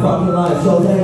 fucking life. So thank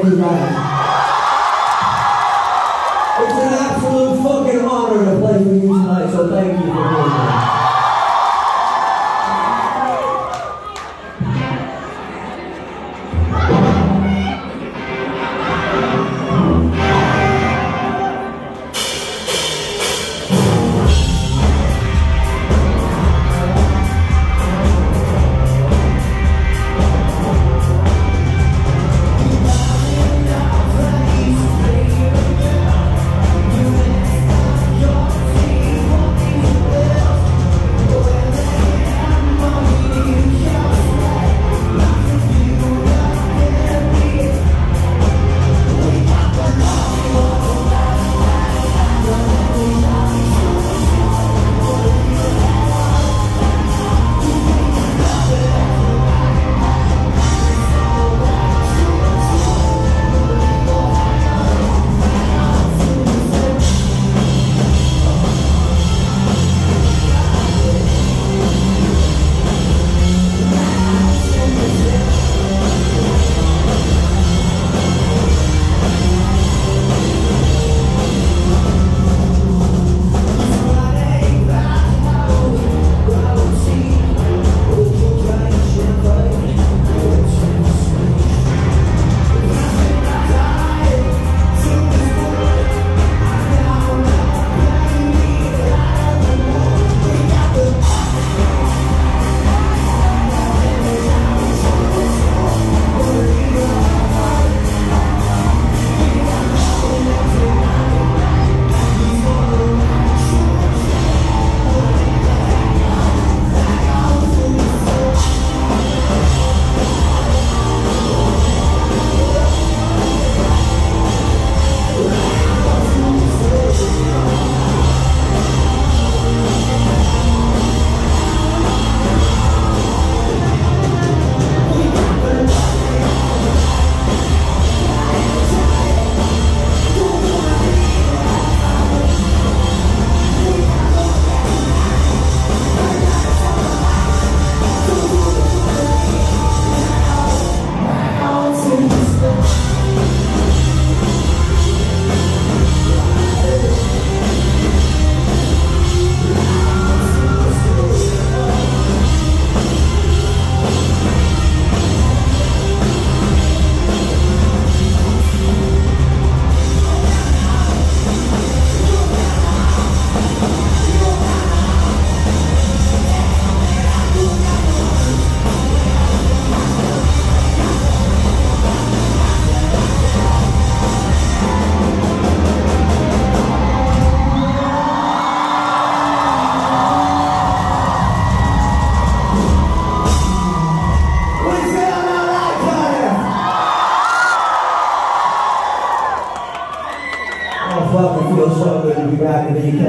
Oh, fuck, it feels so good to be back in the UK.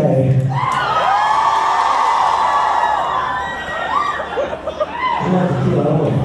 I'm not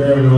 cool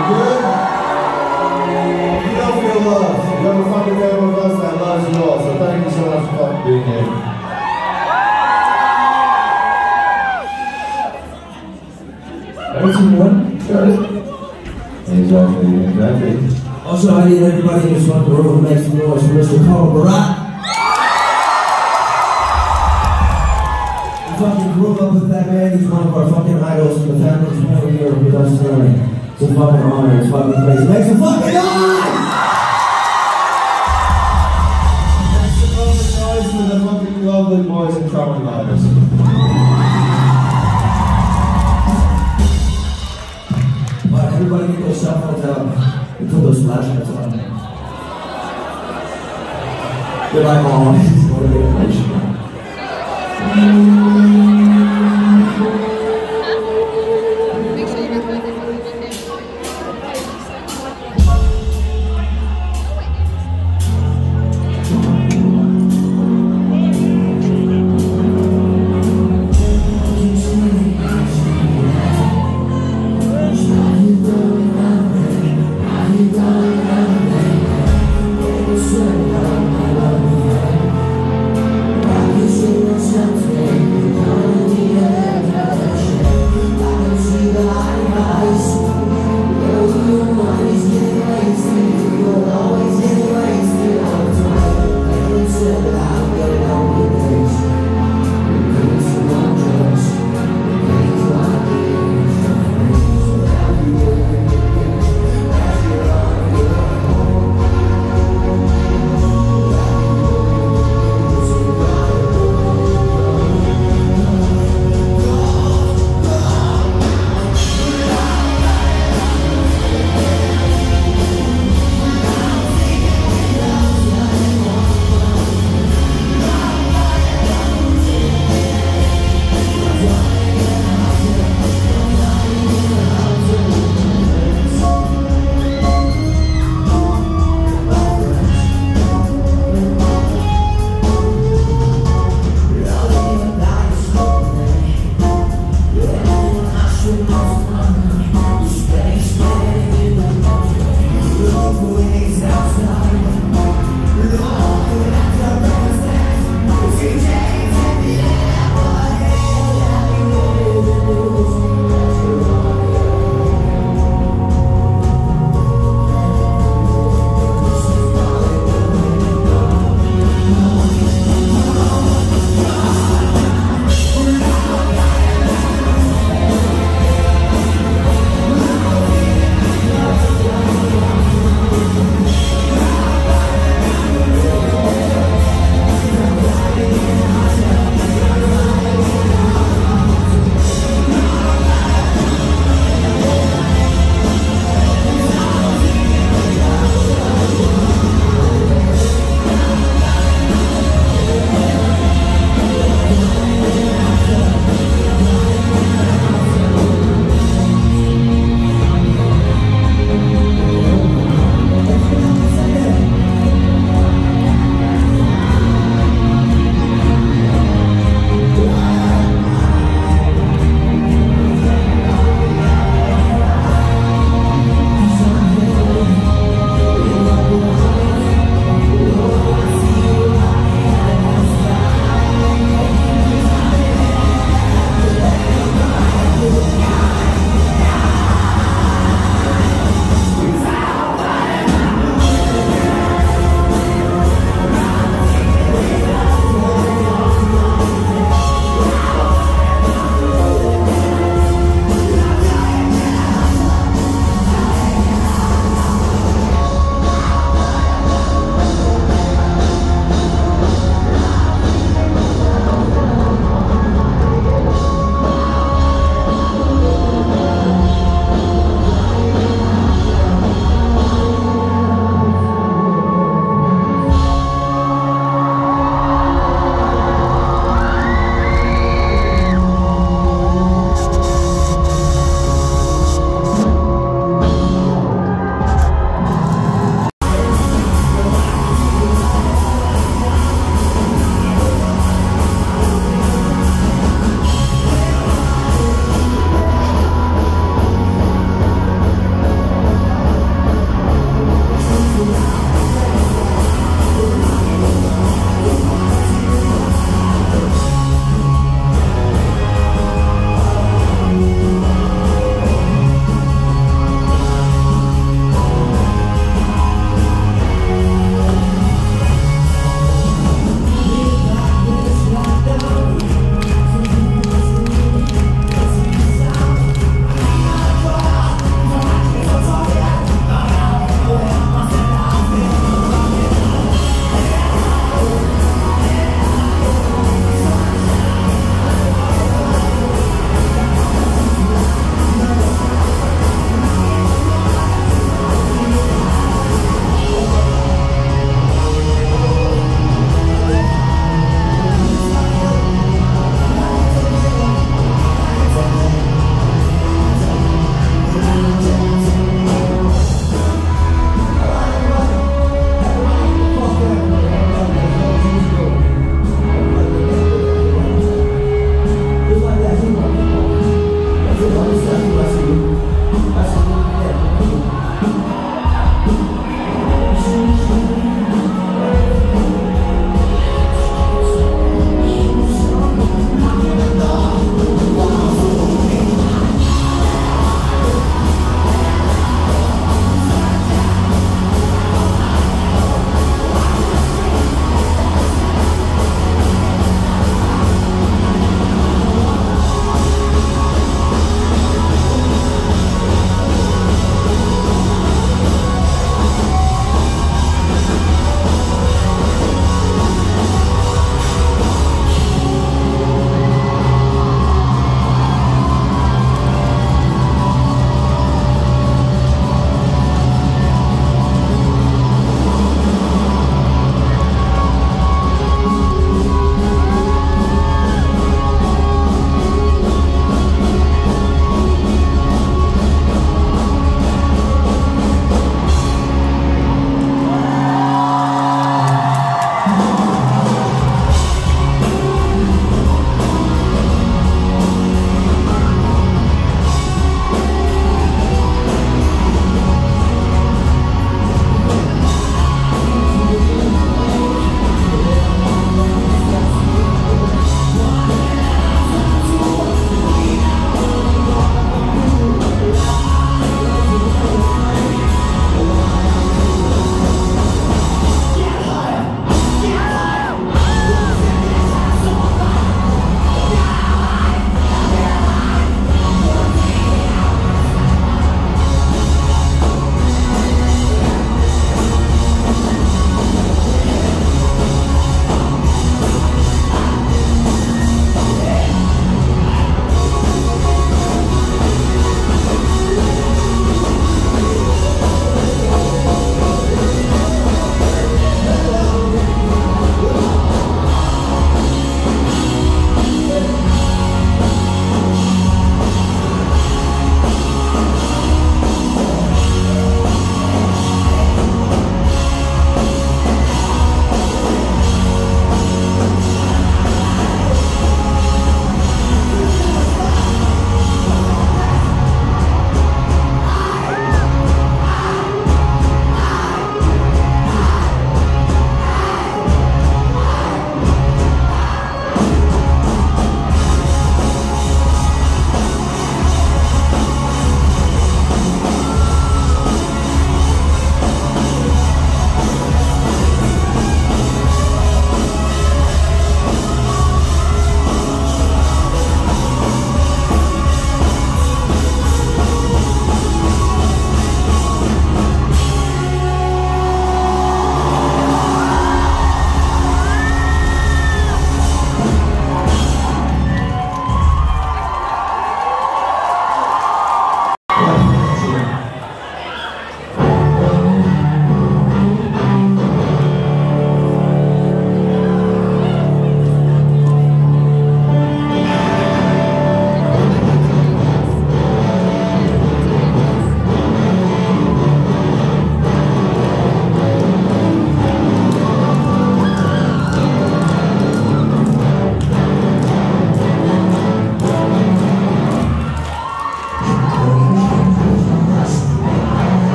You. You have a fucking with us that loves you all. So thank you so much for being here. Everyone. Also, I need everybody in this fucking room noise Mr. Barat. grew up with that man. He's one of our fucking idols. The family's one here with us tonight. It's a fucking honor. It's fucking crazy. Make some fucking noise! Make some fucking noise for the fucking lovely boys and Trouble. Alright, everybody get those cell phones out and put those flashlights on. Like, oh,